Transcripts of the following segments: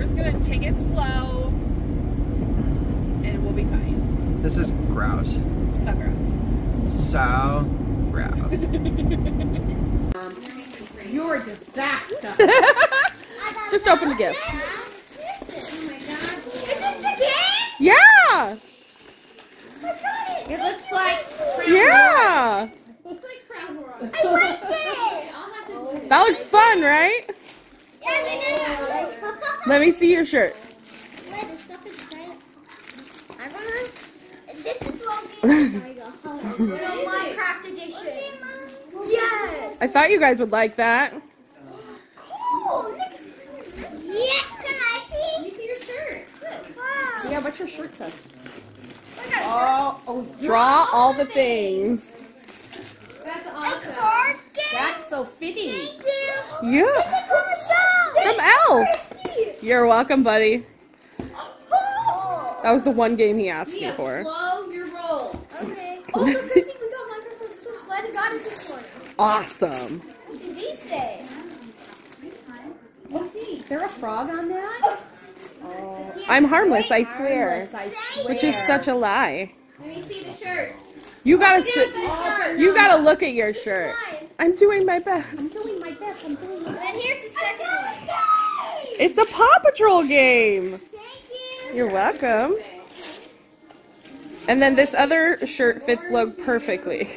We're just gonna take it slow, and we'll be fine. This is gross. So gross. So gross. You're a disaster. Just open the gift. Oh is it the game? Yeah. It looks like Yeah. looks like Crown Royal. I like it. I'll have to do it. That looks fun, right? Yeah, no, no, no. Let me see your shirt. Wait, the stuff is straight. I'm. This is what we. My god. Little Minecraft edition. Yes. I thought you guys would like that. Cool. Yeah. Can I see? You see your shirt. Wow. Yeah, what's your shirt says? Oh, oh draw all the things. That's A awesome. That's so fitting. Thank you. Yeah. This from the show. From Elf. You're welcome, buddy. Oh. That was the one game he asked me Mia, for. slow your roll. Okay. Also, Christy, we got Minecraft for the Switch. Glad you got it this morning. Awesome. What did these say? What's these? Is there a frog on that? Oh. I'm harmless, I swear. Harmless, I swear. Which is such a lie. Let me see the shirt. You gotta sit. Oh, You gotta look at your shirt. I'm doing my best. doing my best. I'm doing my And here's the second one. It's a Paw Patrol game. Thank you. You're welcome. And then this other shirt fits Logue perfectly.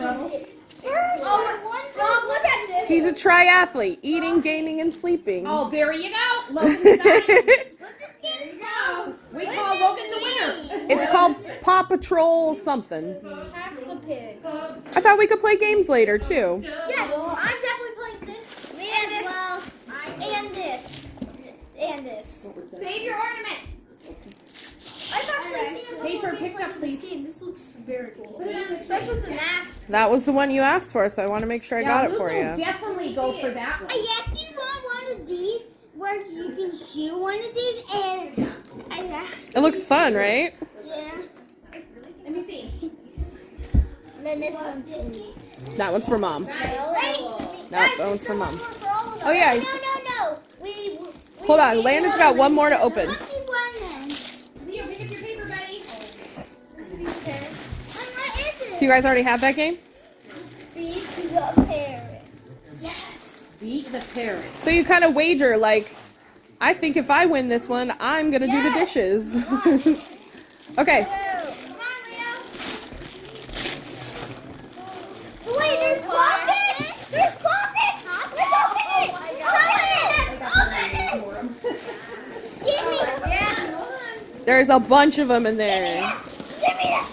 Oh, one Mom, look at this. He's a triathlete, eating, gaming, and sleeping. Oh, there you go. Logan's dying. Look at this go. We call Logan the winner. It's called Paw Patrol something. Pass the pigs. I thought we could play games later too. Yes, I'm definitely playing this. Me and this. Well, and this. And this. Save your ornament. I've actually seen a Paper of picked up, of this please. This looks very cool. Especially with the maps. That was the one you asked for, so I want to make sure I got yeah, it for will you. definitely go for that one. I actually want one of these where you can shoot one of these and. I, It looks fun, right? yeah. Let me see. Then this one's. That one's for mom. Wait, that one's for Mom. more for all of oh, them. Oh, yeah. No, no, no. We, we Hold on, need Landon's one. got one more to open. Let's see one then. Leo, pick up your paper, buddy. Okay. And what is it? Do you guys already have that game? Beat the parrot. Yes. Beat the parrot. So you kind of wager, like, I think if I win this one, I'm gonna do the Yes. dishes. okay, Come on, Leo. Wait, there's pockets. There's pockets. Let's open it. Open it. Open it. Give me. Yeah. There's a bunch of them in there. Give me that.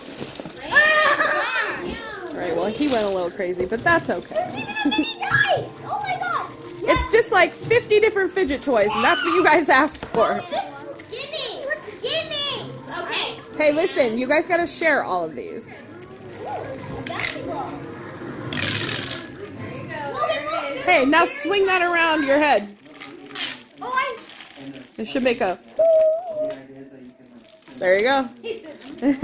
Ah. All right, well, he went a little crazy, but that's okay. There's even a mini dice. Oh my god. It's just like 50 different fidget toys, and that's what you guys asked for. This. Give me. Give me. Okay. Hey, listen, you guys gotta share all of these. Ooh, a basketball. There you go. Hey, now swing that around your head. Oh. It should make a. There you go. Wait, Mr.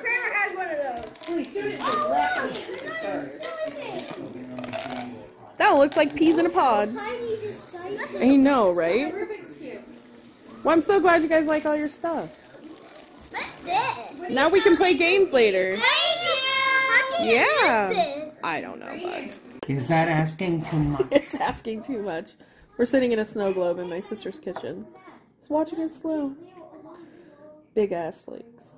Kramer has one of those. So he stood it with Oh, left look. hand to start. that looks like peas in a pod. Tiny this dice. I know, right? Well, I'm so glad you guys like all your stuff. Now we can play games later. How can you Yeah. I don't know, bud. Is that asking too much? It's asking too much. We're sitting in a snow globe in my sister's kitchen. Just watching it slow. Big ass flakes.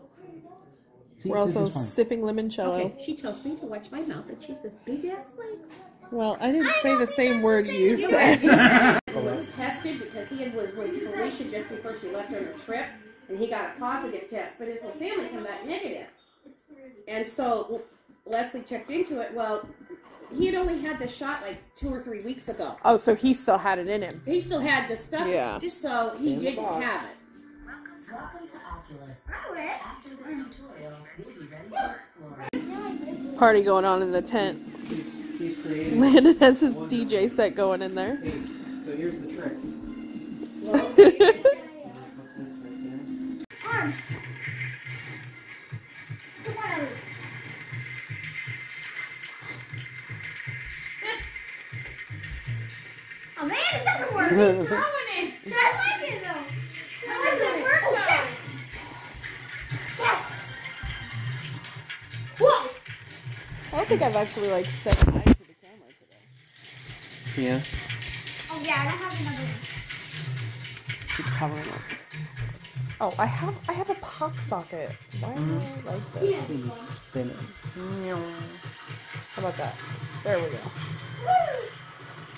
See, We're also is fun. sipping limoncello. Okay, she tells me to watch my mouth and she says big ass flakes. Well, I didn't I say the same word the you same said. He was tested because he had, was, was Felicia just before she left on her trip, and he got a positive test, but his whole family came back negative. And so Leslie checked into it. Well, he had only had the shot like two or three weeks ago. oh, so he still had it in him. He still had the stuff, Yeah. just so he didn't have it. Party going on in the tent. Landon has his DJ set going in there. So here's the trick. oh man, it doesn't work. I don't think I've actually like said hi to the camera today. Yeah. Oh yeah, I don't have another one. Keep covering it. Oh, I have I have a pop socket. Why do I like this? You just spin it. How about that? There we go.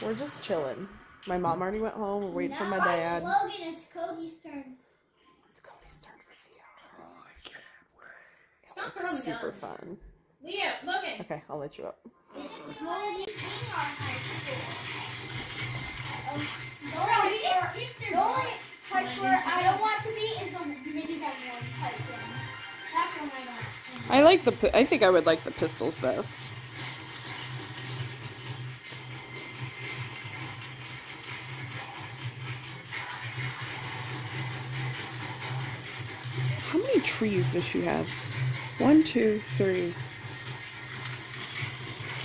We're just chilling. My mom already went home. We're waiting for my dad. Logan, it's Cody's turn. Oh, it's Cody's turn for VR. Stop throwing Super guns. fun. Leo, Logan. Okay, I'll let you up. It's Cody's high school. Um, the only high school, the only high school I don't want to be is the minigun one type thing. That's one I want. I like the. I think I would like the pistols best. How many trees does she have? One, two, three,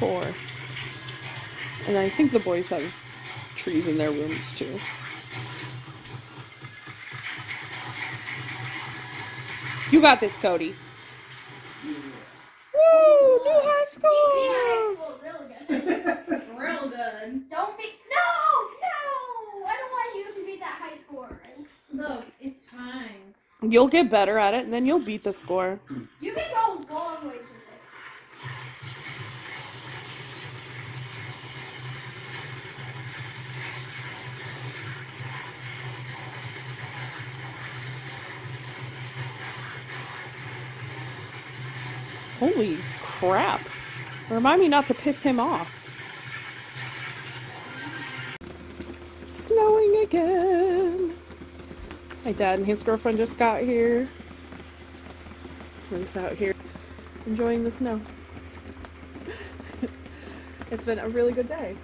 four. And I think the boys have trees in their rooms too. You got this, Cody. Woo! New high Be school! high school really good. Real good. Don't be no, no. I don't want you to be that high score. Look, it's fine. You'll get better at it, and then you'll beat the score. You can go long ways with it. Holy crap! Remind me not to piss him off. It's snowing again. My dad and his girlfriend just got here. We're just out here enjoying the snow. it's been a really good day.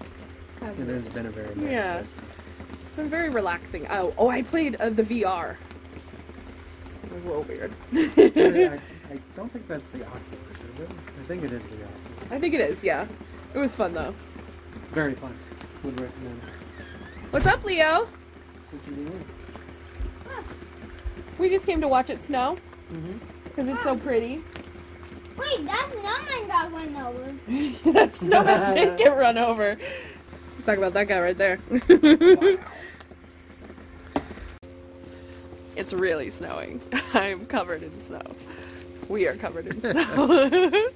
It has been a very nice Yeah. Christmas. It's been very relaxing. Oh, oh, I played uh, the VR. It was a little weird. Think that's the Oculus, is it? I think it is the Oculus. I think it is, yeah. It was fun though. Very fun. Would recommend. What's up, Leo? What you? We just came to watch it snow Mm-hmm. because it's so pretty. Wait, that's Snowman got one over. that snowman did get run over. Let's talk about that guy right there. it's really snowing. I'm covered in snow. We are covered in snow.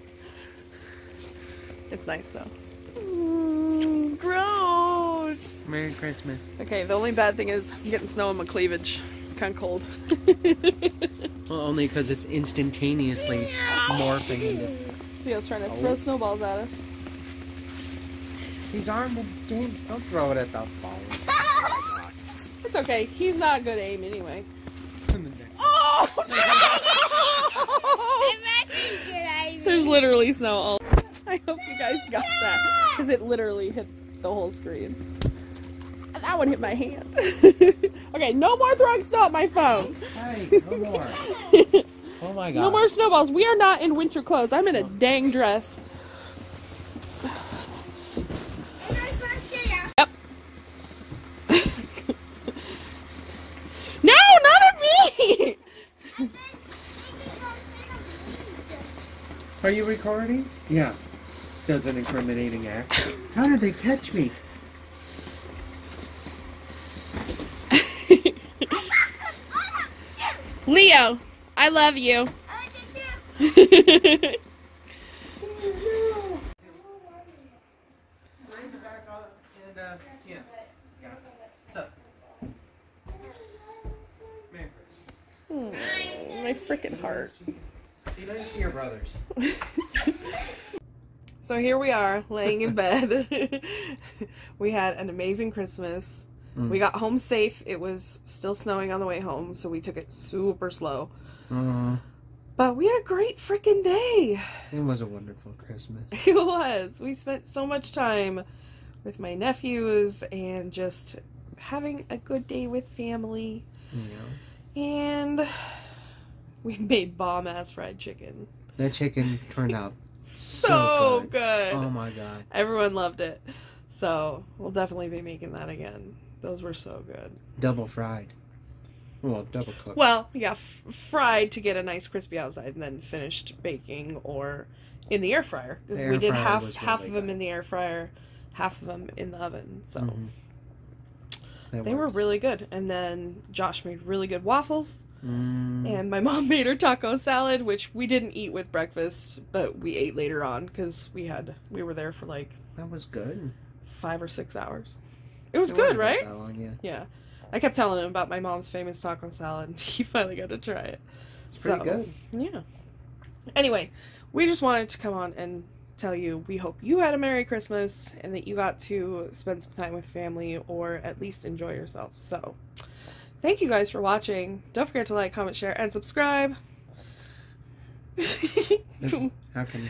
it's nice though. Mm, gross. Merry Christmas. Okay, the only bad thing is I'm getting snow in my cleavage. It's kind of cold. Well, only because it's instantaneously morphing into. Leo's trying to throw snowballs at us. His arm will. Don't don't throw it at the ball. It's okay. He's not a good aim anyway. Oh actually good at There's literally snow all. I hope you guys got that because it literally hit the whole screen. That one hit my hand. okay, no more throwing snow at my phone. Hey, no more. Oh my god. No more snowballs. We are not in winter clothes. I'm in a dang dress. Are you recording? Yeah. Does an incriminating act. How did they catch me? Leo, I love you. And, uh, yeah. Yeah. What's up? Merry Christmas. my freaking heart. Be nice to your brothers. So here we are, laying in bed. we had an amazing Christmas. We got home safe. It was still snowing on the way home, so we took it super slow. Uh, But we had a great freaking day. it was a wonderful Christmas. It was. We spent so much time with my nephews and just having a good day with family. Yeah. And we made bomb ass fried chicken. That chicken turned out So, so, good. Oh my god. Everyone loved it. So we'll definitely be making that again. Those were so good. Double fried. Well, double cooked. Well, yeah, f- fried to get a nice crispy outside, and then finished baking or in the air fryer. The we did fryer half half really of them good. in the air fryer, half of them in the oven. So Mhm. That they were really good. And then Josh made really good waffles, Mm. and my mom made her taco salad, which we didn't eat with breakfast, but we ate later on because we had we were there for like that was good. five or six hours. It was It good, right? Long, yeah. Yeah. I kept telling him about my mom's famous taco salad, and he finally got to try it. It's pretty So- good. Yeah. Anyway, we just wanted to come on and tell you we hope you had a Merry Christmas and that you got to spend some time with family or at least enjoy yourself. So, thank you guys for watching. Don't forget to like, comment, share, and subscribe. This, how can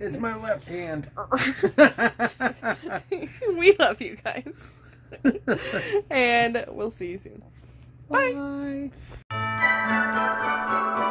It's my left hand. we love you guys. and we'll see you soon. Bye. Bye.